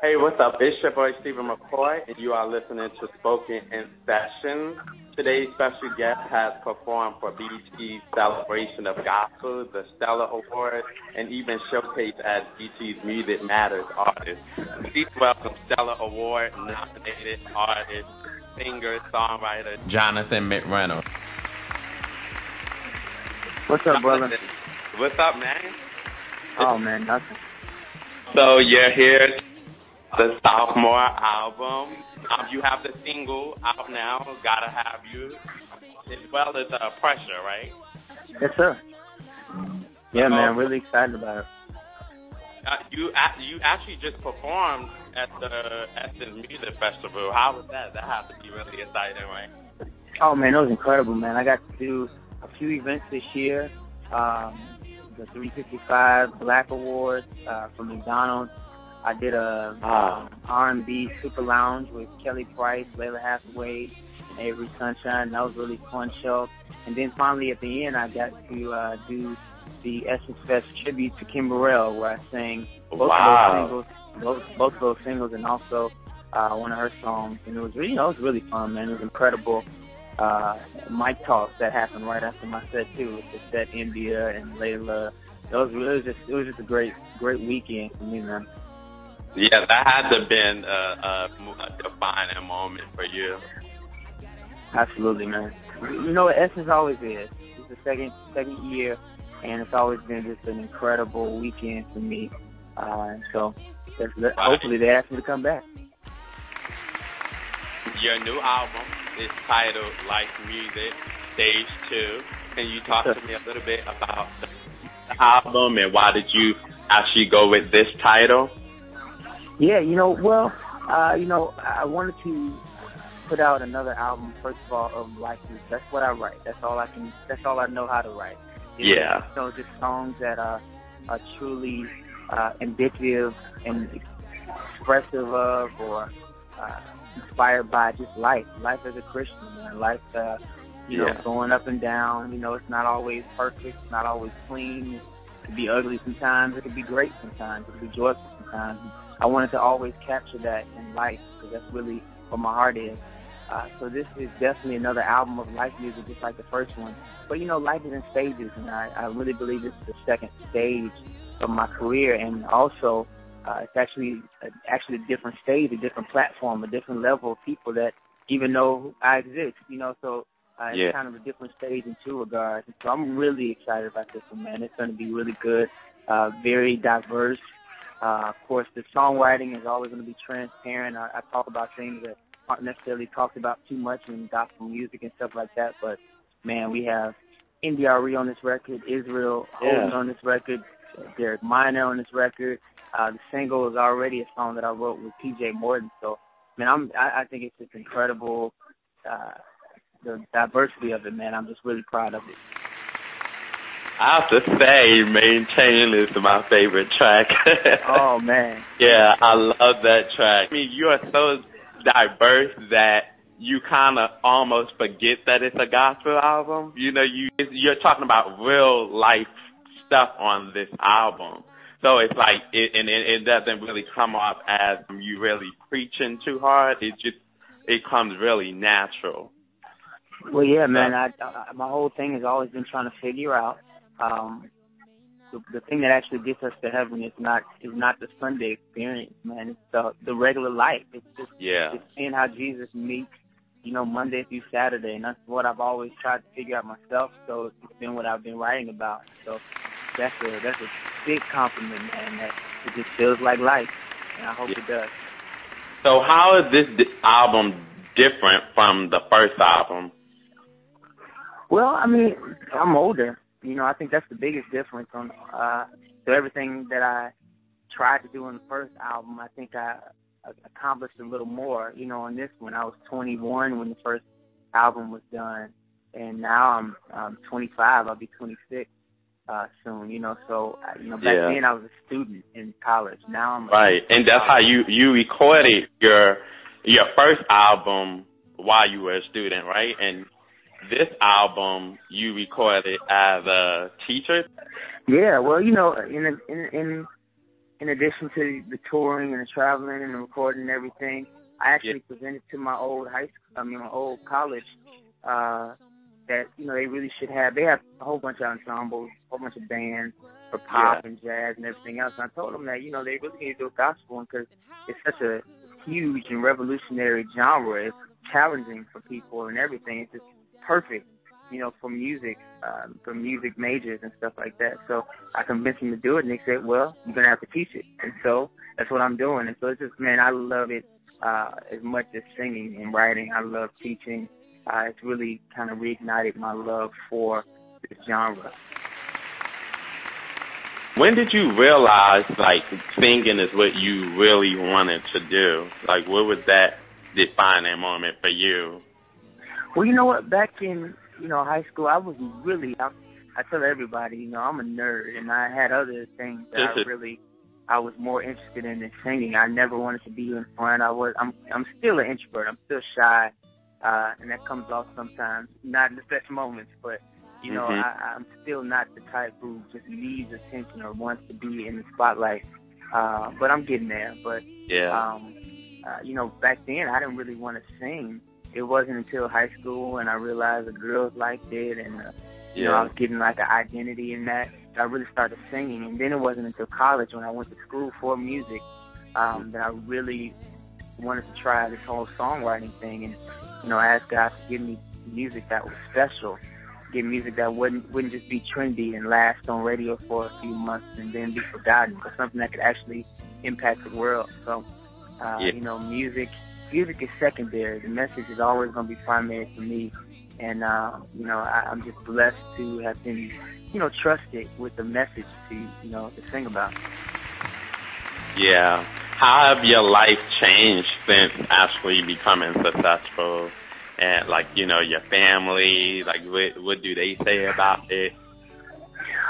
Hey, what's up? It's your boy Steven McCoy, and you are listening to Spoken in Session. Today's special guest has performed for BET's celebration of gospel, the Stellar Award, and even showcased as BET's Music Matters artist. Please welcome Stellar Award nominated artist, singer, songwriter Jonathan McReynolds. What's up, brother? What's up, man? Oh man, nothing. So you're here the sophomore album. Um, you have the single out now, Gotta Have You, as well as uh, Pressure, right? Yes, sir. Yeah, um, man, really excited about it. Uh, you you actually just performed at the Essence Music Festival. How was that? That had to be really exciting, right? Oh man, it was incredible, man. I got to do a few events this year. Um, the 355 Black Awards uh, from McDonald's. I did a um, R&B super lounge with Kelly Price, Lalah Hathaway, and Avery Sunshine. That was a really fun show. And then finally at the end, I got to uh, do the Essence Fest tribute to Kim Burrell, where I sang both wow. of those singles, both, both of those singles, and also uh, one of her songs. And it was really, you know, it was really fun, man. It was incredible. Uh, mic talks that happened right after my set too, with the set India and Lalah. It was, it was just, it was just a great, great weekend for me, man. Yeah, that had to have been a, a, a defining moment for you. Absolutely, man. You know, Essence always is. It's the second second year, and it's always been just an incredible weekend for me. Uh, so right. hopefully they ask me to come back. Your new album is titled Life Music Stage 2. Can you talk to me a little bit about the album and why did you actually go with this title? Yeah, you know, well, uh, you know, I wanted to put out another album first of all of life—that's what I write. That's all I can. That's all I know how to write. You yeah. Know, so just songs that are are truly uh, indicative and expressive of, or uh, inspired by just life. Life as a Christian, man. Life, uh, you yeah. know, going up and down. You know, it's not always perfect. It's not always clean. It could be ugly sometimes. It could be great sometimes. It could be joyful sometimes. I wanted to always capture that in life because that's really what my heart is. Uh, so this is definitely another album of life music, just like the first one. But you know, life is in stages, and I, I really believe this is the second stage of my career, and also uh, it's actually uh, actually a different stage, a different platform, a different level of people that even know I exist. You know, so uh, yeah. it's kind of a different stage in two regards. So I'm really excited about this one, man. It's going to be really good, uh, very diverse. Uh, of course, the songwriting is always going to be transparent. I, I talk about things that aren't necessarily talked about too much in gospel music and stuff like that. But man, we have India.Arie on this record, Israel yeah. on this record, Derek Minor on this record. Uh, the single is already a song that I wrote with PJ Morton. So, man, I'm I, I think it's just incredible. Uh, the diversity of it, man. I'm just really proud of it. I have to say, Maintain is my favorite track. oh man. Yeah, I love that track. I mean, you are so diverse that you kind of almost forget that it's a gospel album. You know, you you're talking about real life stuff on this album. So it's like, it, and it, it doesn't really come off as you really preaching too hard. It just, it comes really natural. Well, yeah, man. I, I my whole thing has always been trying to figure out um, the, the thing that actually gets us to heaven is not is not the Sunday experience, man. It's the the regular life. It's just yeah. it's seeing how Jesus meets, you know, Monday through Saturday, and that's what I've always tried to figure out myself. So it's been what I've been writing about. So that's a that's a big compliment, man. That it just feels like life, and I hope yeah. it does. So how is this album different from the first album? Well, I mean, I'm older you know, I think that's the biggest difference on uh so everything that I tried to do in the first album, I think I accomplished a little more. You know, on this one, I was 21 when the first album was done, and now I'm I'm 25. I'll be 26 uh soon. You know, so uh, you know back yeah. then I was a student in college. Now I'm right, and that's how you you recorded your your first album while you were a student, right? And this album you recorded as a teacher. Yeah, well, you know, in in in in addition to the touring and the traveling and the recording and everything, I actually yeah. presented to my old high school, I mean my old college, uh, that you know they really should have. They have a whole bunch of ensembles, a whole bunch of bands for pop yeah. and jazz and everything else. And I told them that you know they really need to do a gospel because it's such a huge and revolutionary genre. It's challenging for people and everything. It's just perfect, you know, for music, um, for music majors and stuff like that. So I convinced him to do it, and he said, "Well, you're gonna have to teach it." And so that's what I'm doing. And so it's just, man, I love it uh, as much as singing and writing. I love teaching. Uh, it's really kind of reignited my love for this genre. When did you realize like singing is what you really wanted to do? Like, what was that defining moment for you? Well, you know what? Back in you know high school, I was really I, I tell everybody, you know, I'm a nerd, and I had other things that I really I was more interested in than singing. I never wanted to be in front. I was I'm I'm still an introvert. I'm still shy, uh, and that comes off sometimes, not in the best moments, but you know, mm-hmm. I, I'm still not the type who just needs attention or wants to be in the spotlight. Uh, but I'm getting there. But yeah, um, uh, you know, back then I didn't really want to sing. It wasn't until high school and I realized the girls liked it, and uh, you yeah. know, I was getting like an identity in that. I really started singing, and then it wasn't until college when I went to school for music um, that I really wanted to try this whole songwriting thing, and you know, I asked God to give me music that was special get music that wouldn't wouldn't just be trendy and last on radio for a few months and then be forgotten, but something that could actually impact the world. So, uh, yeah. you know, music music is secondary. The message is always going to be primary for me, and uh, you know, I, I'm just blessed to have been, you know, trusted with the message to you know to sing about. Yeah. How have your life changed since actually becoming successful? and like you know your family like what what do they say about it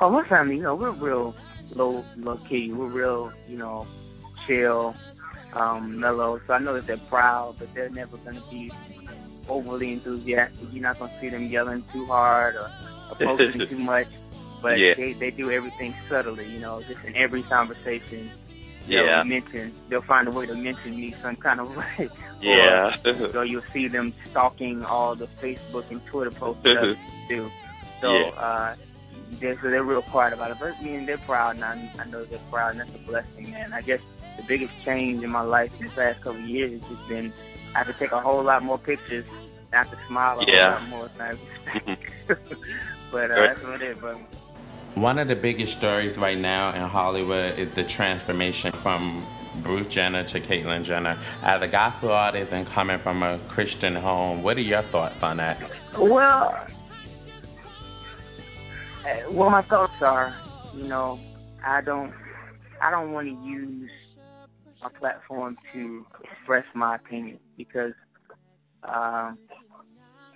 oh my family you know we're real low low key we're real you know chill um mellow so i know that they're proud but they're never going to be overly enthusiastic you're not going to see them yelling too hard or, or posting too much but yeah. they they do everything subtly you know just in every conversation they'll yeah. mention they'll find a way to mention me some kind of way. Yeah. or, so you'll see them stalking all the Facebook and Twitter posts that I do. So yeah. uh they're so they're real quiet about it. But I mean they're proud and I, I know they're proud and that's a blessing, man. I guess the biggest change in my life in the past couple of years has just been I have to take a whole lot more pictures. I have to smile a yeah. whole lot more. times. but uh, that's what it is, brother. One of the biggest stories right now in Hollywood is the transformation from Bruce Jenner to Caitlyn Jenner. As a gospel artist and coming from a Christian home, what are your thoughts on that? Well, eh, well, my thoughts are, you know, I don't, I don't want to use a platform to express my opinion because uh,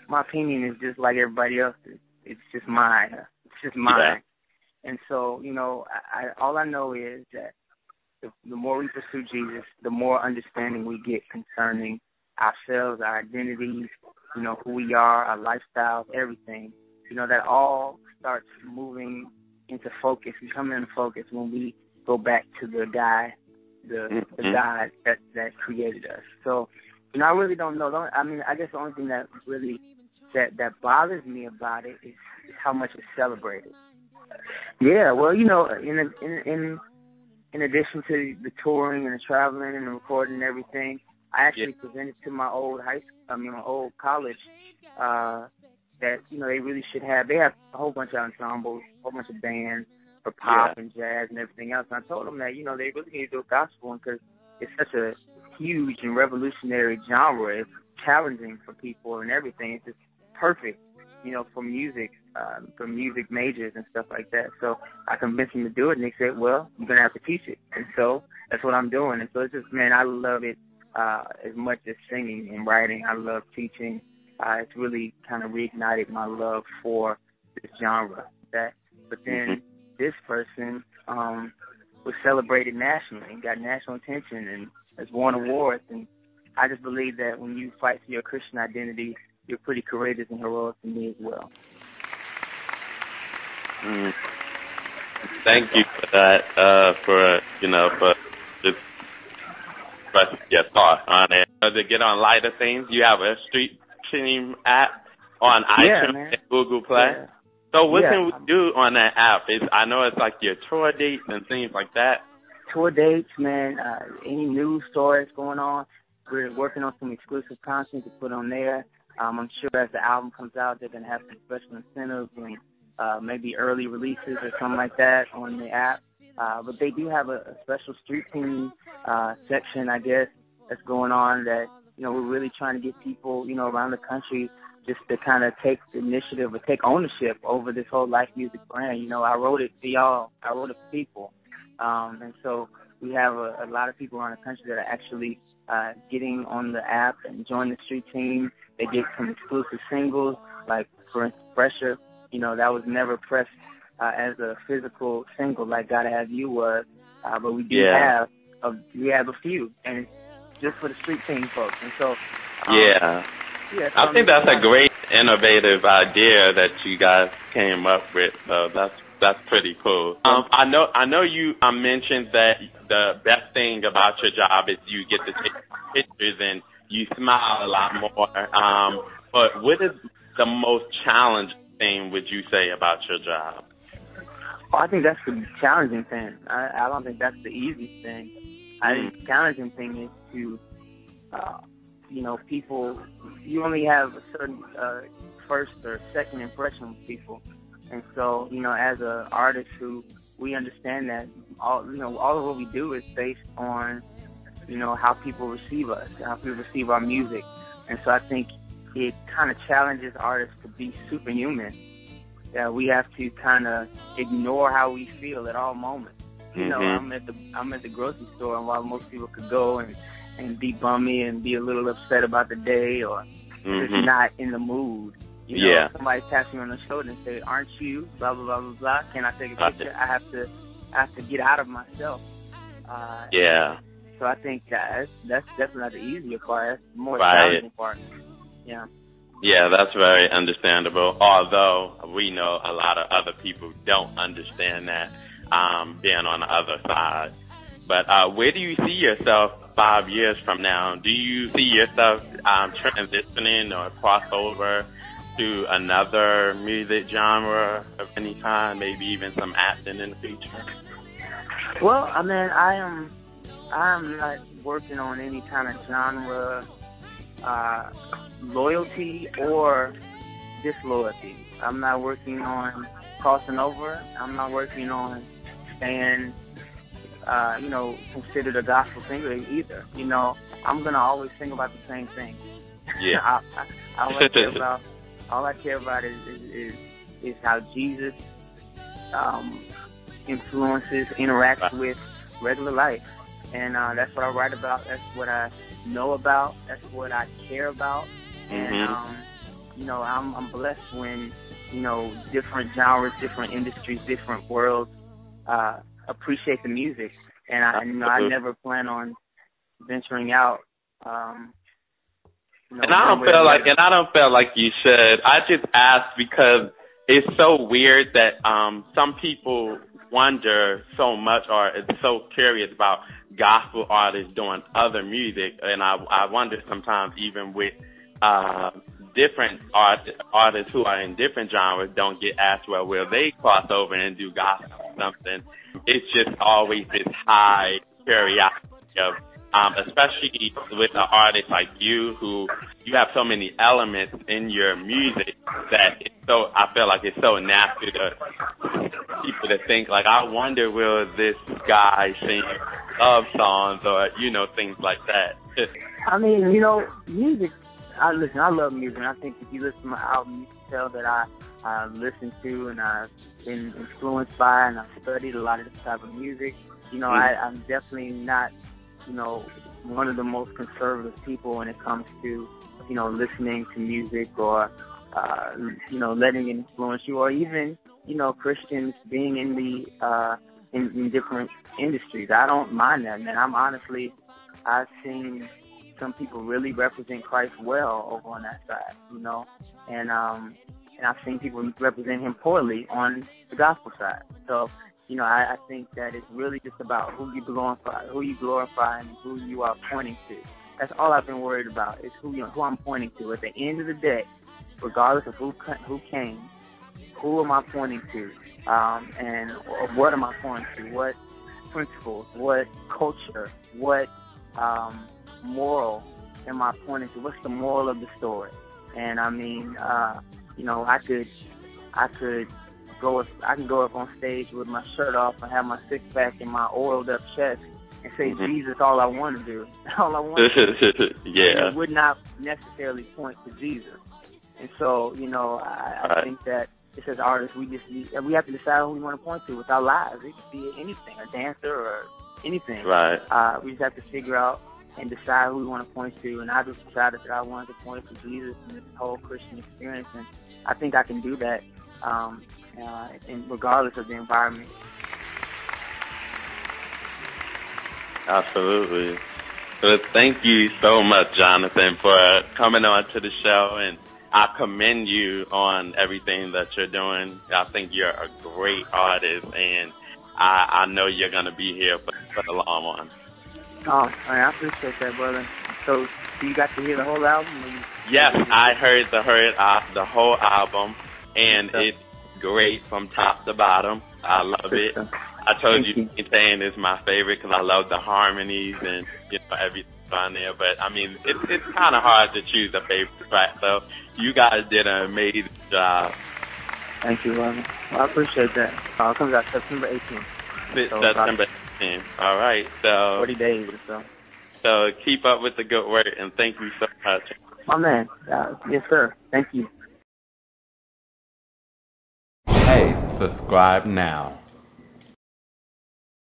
my opinion is just like everybody else's. It's just mine. It's just mine. Yeah. And so, you know, I, I all I know is that the, the more we pursue Jesus, the more understanding we get concerning ourselves, our identities, you know, who we are, our lifestyles, everything. You know, that all starts moving into focus and coming into focus when we go back to the guy, the the mm-hmm. God that that created us. So, you know, I really don't know. I mean, I guess the only thing that really that that bothers me about it is, how much it's celebrated. Yeah, well, you know, in in in in addition to the touring and the traveling and the recording and everything, I actually yeah. presented to my old high school, I mean my old college, uh, that you know they really should have. They have a whole bunch of ensembles, a whole bunch of bands for pop yeah. and jazz and everything else. And I told them that you know they really need to do a gospel because it's such a huge and revolutionary genre. It's challenging for people and everything. It's just perfect you know, for music, um, for music majors and stuff like that. So I convinced them to do it, and they said, "Well, you're gonna have to teach it." And so that's what I'm doing. And so it's just, man, I love it uh, as much as singing and writing. I love teaching. Uh, it's really kind of reignited my love for this genre. That, but then mm-hmm. This person um, was celebrated nationally got national attention and has won awards. And I just believe that when you fight for your Christian identity you're pretty courageous and heroic to me as well. Mm. thank you for that. Uh, for you know, for just expressing your thought on it. To get on lighter things, you have a street team app on yeah, iTunes man. and Google Play. Yeah. So what Yeah. can we do on that app? Is I know it's like your tour dates and things like that. tour dates, man, uh, any news stories going on. We're working on some exclusive content to put on there. Um, I'm sure as the album comes out, they're gonna have some special incentives and uh, maybe early releases or something like that on the app. Uh, but they do have a, a special street team uh, section, I guess, that's going on. That you know we're really trying to get people, you know, around the country just to kind of take the initiative or take ownership over this whole life music brand. You know, I wrote it for y'all. I wrote it for people. Um, and so we have a, a lot of people around the country that are actually uh, getting on the app and join the street team. They get some exclusive singles, like for instance, Pressure. You know, that was never pressed uh, as a physical single like Gotta Have You was. Uh, but we do Yeah. have a, we have a few, and it's just for the street team folks. And so, um, yeah. Yeah. I think that's a great innovative idea that you guys came up with. So that's that's pretty cool. Um, I know I know you uh, mentioned that the best thing about your job is you get to take pictures and you smile a lot more. Um, but what is the most challenging thing would you say about your job? Oh, I think that's the challenging thing. I, I don't think that's the easy thing. I think the challenging thing is to, uh, you know, people. You only have a certain uh, first or second impression with people, and so you know, as an artist who we understand that all you know, all of what we do is based on, you know, how people receive us, how people receive our music, and so I think it kind of challenges artists to be superhuman that we have to kind of ignore how we feel at all moments. You know, Mhm. I'm at the I'm at the grocery store, and while most people could go and and be bummy and be a little upset about the day or just Mhm. not in the mood. You know, Yeah. somebody taps me on the shoulder and say, "Aren't you?" Blah blah blah blah blah. Can I take a picture? I have to I have to get out of myself. Uh, Yeah. So I think that's that's definitely not the easier part. That's the more Right. challenging part. Yeah. Yeah, that's very understandable. Although we know a lot of other people don't understand that, um, being on the other side. But uh, where do you see yourself five years from now? Do you see yourself um, transitioning or crossover to another music genre of any kind? Maybe even some acting in the future. Well, I mean, I am, I'm not working on any kind of genre uh, loyalty or disloyalty. I'm not working on crossing over. I'm not working on staying, uh, you know, considered a gospel singer either. You know, I'm gonna always sing about the same thing. Yeah. I, I, all I care about, all I care about is is, is, is how Jesus um, influences, interacts Right. with regular life, and uh, that's what I write about. That's what I know about. That's what I care about, and Mhm. um, you know, I'm I'm blessed when you know different genres, different industries, different worlds uh, appreciate the music, and I you know I never plan on venturing out. Um, you know, And I don't one way or feel like, and I don't feel like you should. I just ask because it's so weird that um some people wonder so much or is so curious about gospel artists doing other music, and I I wonder sometimes even with uh different art, artists who are in different genres don't get asked well will they cross over and do gospel or something. It's just always this high curiosity of um, especially with an artist like you who you have so many elements in your music that it's so I feel like it's so natural to people to think like I wonder will this guy sing love songs or you know things like that. I mean, you know, music. I listen. I love music. I think if you listen to my album, you can tell that I I listen to and I've been influenced by and I've studied a lot of this type of music. You know, Mhm. I, I'm definitely not, you know, one of the most conservative people when it comes to, you know, listening to music or, uh, you know, letting it influence you, or even, you know, Christians being in the uh, in, in different industries. I don't mind that, man. I'm honestly, I've seen some people really represent Christ well over on that side, you know, and um, and I've seen people represent Him poorly on the gospel side. So you know, I, I think that it's really just about who you glorify, who you glorify, and who you are pointing to. That's all I've been worried about is who you know, who I'm pointing to. At the end of the day, regardless of who who came, who am I pointing to, um, and what am I pointing to? What principles? What culture? What um, moral am I pointing to? What's the moral of the story? And I mean, uh, you know, I could, I could go, up, I can go up on stage with my shirt off and have my six pack and my oiled up chest and say mm-hmm. Jesus all I want to do. all I want to do. yeah. it would not necessarily point to Jesus. And so, you know, I, I right. think that just as artists, we just need, we have to decide who we want to point to with our lives. It could be anything, a dancer or anything. Right. Uh, we just have to figure out and decide who we want to point to. And I just decided that I wanted to point to Jesus and this whole Christian experience, and I think I can do that, um, uh, regardless of the environment. Absolutely. Well, thank you so much, Jonathan, for coming on to the show and I commend you on everything that you're doing. I think you're a great artist, and I, I know you're going to be here for, for the long run. Oh, I appreciate that, brother. So, you got to hear the whole album? Yes, I heard the heard uh, the whole album, and it's great from top to bottom. I love it. I told you, Maintain is my favorite because I love the harmonies and you know everything on there. But I mean, it's it's kind of hard to choose a favorite track. So you guys did an amazing job. Thank you, Robin. Well, I appreciate that. Uh, it comes out September 18th. So September 18th. All right. So 40 days or so. So keep up with the good work, and thank you so much. My man. Uh, yes, sir. Thank you. Hey, subscribe now.